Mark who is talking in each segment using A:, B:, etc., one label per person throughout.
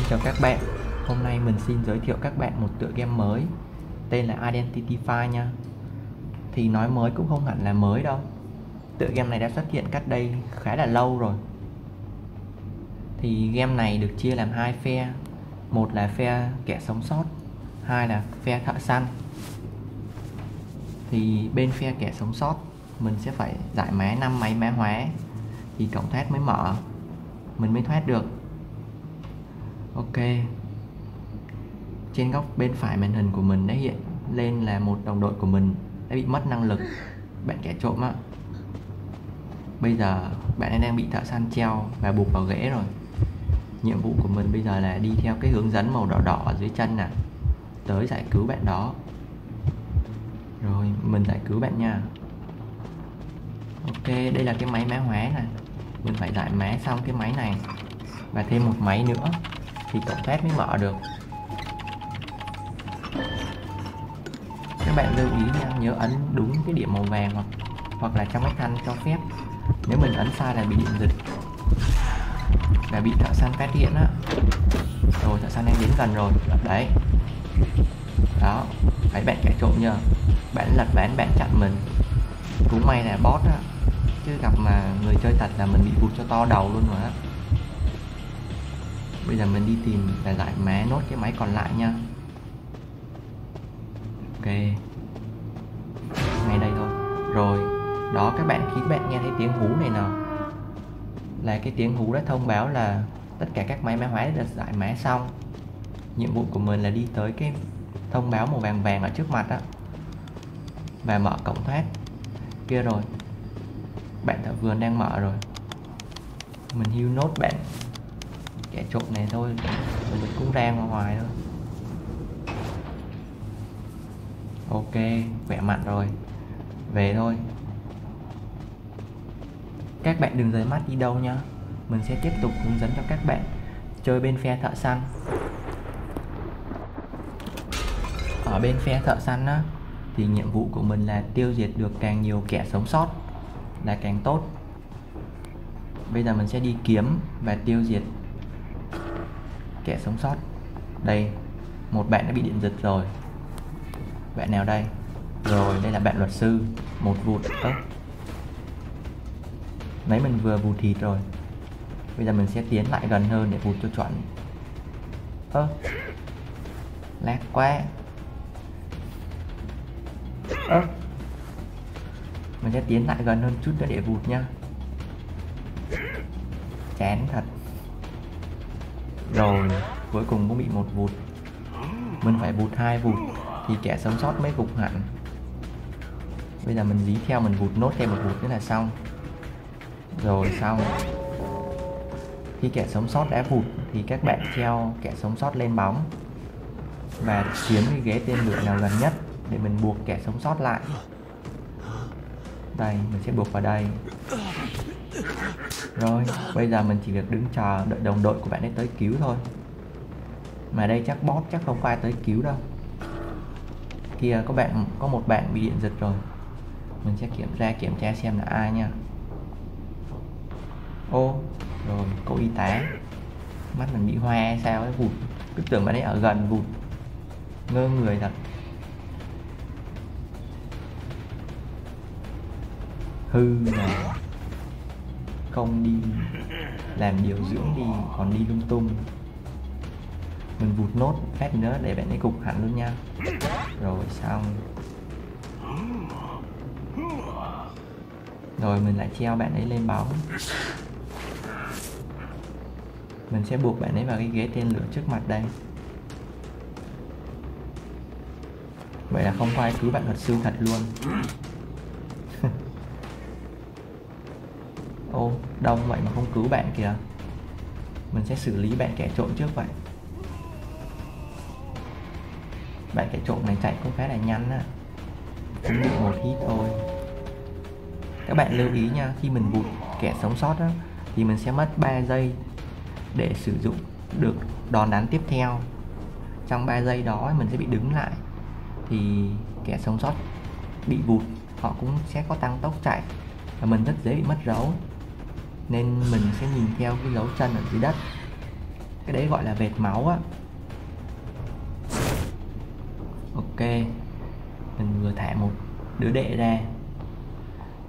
A: Xin chào các bạn. Hôm nay mình xin giới thiệu các bạn một tựa game mới, Tên là Identify nha. Thì nói mới cũng không hẳn là mới đâu. Tựa game này đã xuất hiện cách đây khá là lâu rồi. Thì game này được chia làm hai phe. Một là phe kẻ sống sót, Hai là phe thợ săn. Thì bên phe kẻ sống sót, Mình sẽ phải giải mã 5 máy mã hóa. Thì cổng thoát mới mở. Mình mới thoát được ok. Trên góc bên phải màn hình của mình đã hiện lên là một đồng đội của mình đã bị mất năng lực. Bạn kẻ trộm á. Bây giờ bạn ấy đang bị thợ săn treo và buộc vào ghế rồi. Nhiệm vụ của mình bây giờ là đi theo cái hướng dẫn màu đỏ đỏ ở dưới chân nè. Tới giải cứu bạn đó. Rồi, mình giải cứu bạn nha. Ok, đây là cái máy mã hóa này. mình phải giải mã xong cái máy này và thêm một máy nữa thì cổng thoát mới mở được. Các bạn lưu ý nha, nhớ ấn đúng cái điểm màu vàng hoặc hoặc là trong cái thanh cho phép. Nếu mình ấn sai là bị điện giật. Là bị thợ săn phát hiện á. Rồi, thợ săn đang đến gần rồi. Đấy. Đó. Phải bạn chạy trộm nhờ. Bạn lật ván, bạn chặn mình. Cũng may là boss á. Chứ gặp mà người chơi thật là mình bị vụt cho to đầu luôn rồi á bây giờ mình đi tìm và giải mã nốt cái máy còn lại nha. Ok. Ngay đây thôi. Rồi, đó, các bạn khi các bạn nghe thấy tiếng hú này nào là cái tiếng hú đã thông báo là tất cả các máy mã hóa đã giải mã xong. Nhiệm vụ của mình là đi tới cái thông báo màu vàng vàng ở trước mặt á, và mở cổng thoát. Kia rồi. Bạn thợ vườn đang mở rồi. Mình hưu nốt bạn kẻ trộm này thôi. Mình cũng ra ngoài thôi. Ok, khỏe mạnh rồi. Về thôi. Các bạn đừng rời mắt đi đâu nhá. Mình sẽ tiếp tục hướng dẫn cho các bạn chơi bên phe thợ săn. Ở bên phe thợ săn á, thì nhiệm vụ của mình là tiêu diệt được càng nhiều kẻ sống sót là càng tốt. Bây giờ mình sẽ đi kiếm và tiêu diệt kẻ sống sót. Đây, một bạn đã bị điện giật rồi. Bạn nào đây? Rồi, đây là bạn luật sư, một vụt. Ớt nấy mình vừa vụt thịt rồi. Bây giờ mình sẽ tiến lại gần hơn để vụt cho chuẩn. Ơ. Lát quá. Ơ. Mình sẽ tiến lại gần hơn chút nữa để vụt nha. Chán thật rồi, cuối cùng cũng bị một vụt. Mình phải vụt hai vụt, thì kẻ sống sót mới gục hẳn. Bây giờ mình dí theo, mình vụt nốt thêm một vụt nữa là xong. Rồi, xong. Khi kẻ sống sót đã vụt, thì các bạn treo kẻ sống sót lên bóng và chiếm cái ghế tên lửa nào gần nhất để mình buộc kẻ sống sót lại. Đây, mình sẽ buộc vào đây rồi, bây giờ mình chỉ việc đứng chờ đợi đồng đội của bạn ấy tới cứu thôi. Mà đây chắc bot chắc không có ai tới cứu đâu. Kia có bạn, có một bạn bị điện giật rồi. Mình sẽ kiểm tra kiểm tra xem là ai nha. Ô, rồi cô y tá. Mắt mình bị hoa hay sao ấy, vụt. Cứ tưởng bạn ấy ở gần, vụt. Ngơ người thật. Hư này không đi làm điều dưỡng đi, còn đi lung tung. Mình vụt nốt phát nữa để bạn ấy cục hẳn luôn nha. Rồi, xong. Rồi, mình lại treo bạn ấy lên bóng. Mình sẽ buộc bạn ấy vào cái ghế tên lửa trước mặt đây. Vậy là không có ai cứu bạn thuật sư thật luôn. Đông vậy mà không cứu bạn kìa. Mình sẽ xử lý bạn kẻ trộm trước vậy. Bạn kẻ trộm này chạy cũng khá là nhanh á. Cũng bị một hit thôi. Các bạn lưu ý nha, khi mình vụt kẻ sống sót á, thì mình sẽ mất 3 giây để sử dụng được đòn đánh tiếp theo. Trong 3 giây đó mình sẽ bị đứng lại, thì kẻ sống sót bị vụt họ cũng sẽ có tăng tốc chạy và mình rất dễ bị mất dấu nên mình sẽ nhìn theo cái dấu chân ở dưới đất. Cái đấy gọi là vệt máu á. Ok, mình vừa thả một đứa đệ ra.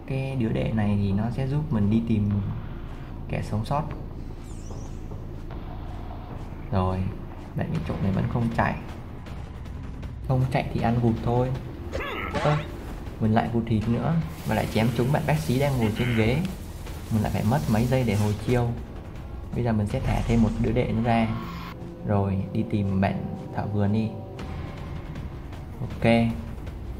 A: Cái đứa đệ này thì nó sẽ giúp mình đi tìm kẻ sống sót. Rồi bạn cái chỗ này vẫn không chạy. Không chạy thì ăn gục thôi. Ơ, mình lại vụt thịt nữa và lại chém trúng bạn bác sĩ đang ngồi trên ghế mình lại phải mất mấy giây để hồi chiêu. Bây giờ mình sẽ thả thêm một đứa đệ nữa ra. Rồi, đi tìm bạn thợ vườn đi. Ok.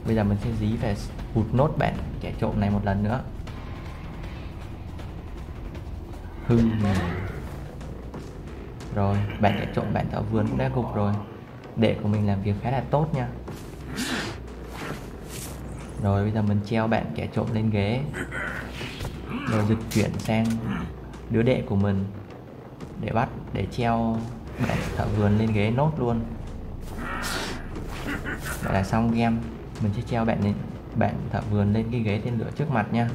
A: Bây giờ mình sẽ dí về hụt nốt bạn kẻ trộm này một lần nữa. Hưng. Rồi, bạn kẻ trộm, bạn thợ vườn cũng đã gục rồi. Đệ của mình làm việc khá là tốt nha. Rồi, bây giờ mình treo bạn kẻ trộm lên ghế rồi dịch chuyển sang đứa đệ của mình để bắt, để treo bạn thợ vườn lên ghế nốt luôn. Vậy là xong game. Mình sẽ treo bạn lên, bạn thợ vườn lên cái ghế tên lửa trước mặt nha.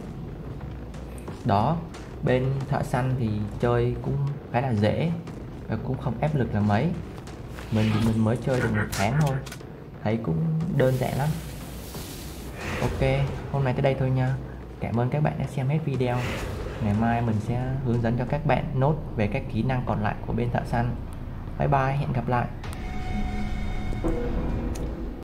A: Đó, bên thợ săn thì chơi cũng khá là dễ và cũng không ép lực là mấy. Mình thì mình mới chơi được một tháng thôi, thấy cũng đơn giản lắm. Ok, hôm nay tới đây thôi nha cảm ơn các bạn đã xem hết video. Ngày mai mình sẽ hướng dẫn cho các bạn nốt về các kỹ năng còn lại của bên thợ săn bye bye, hẹn gặp lại.